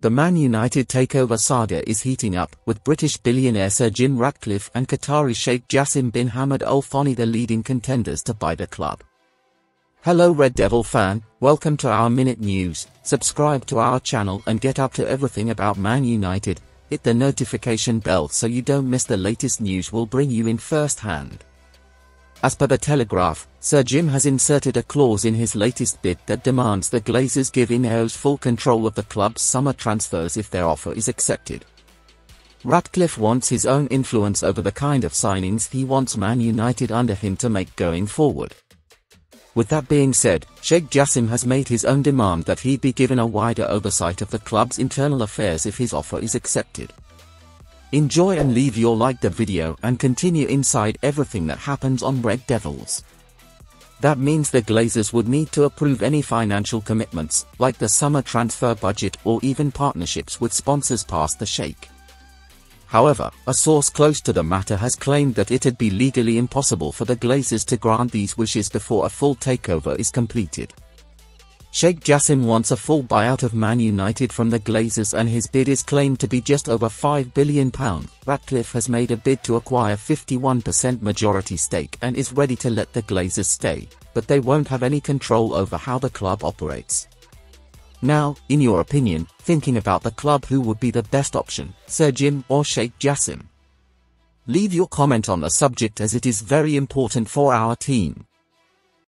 The Man United takeover saga is heating up, with British billionaire Sir Jim Ratcliffe and Qatari Sheikh Jassim bin Hamad Al Thani the leading contenders to buy the club. Hello Red Devil fan, welcome to our Minute News, subscribe to our channel and get up to everything about Man United, hit the notification bell so you don't miss the latest news we'll bring you in first hand. As per the Telegraph, Sir Jim has inserted a clause in his latest bid that demands the Glazers give Ineos full control of the club's summer transfers if their offer is accepted. Ratcliffe wants his own influence over the kind of signings he wants Man United under him to make going forward. With that being said, Sheikh Jassim has made his own demand that he be given a wider oversight of the club's internal affairs if his offer is accepted. Enjoy and leave your like the video and continue inside everything that happens on Red Devils. That means the Glazers would need to approve any financial commitments, like the summer transfer budget or even partnerships with sponsors past the Sheikh. However, a source close to the matter has claimed that it'd be legally impossible for the Glazers to grant these wishes before a full takeover is completed. Sheikh Jassim wants a full buyout of Man United from the Glazers and his bid is claimed to be just over £5 billion. Ratcliffe has made a bid to acquire 51% majority stake and is ready to let the Glazers stay, but they won't have any control over how the club operates. Now, in your opinion, thinking about the club who would be the best option, Sir Jim or Sheikh Jassim? Leave your comment on the subject as it is very important for our team.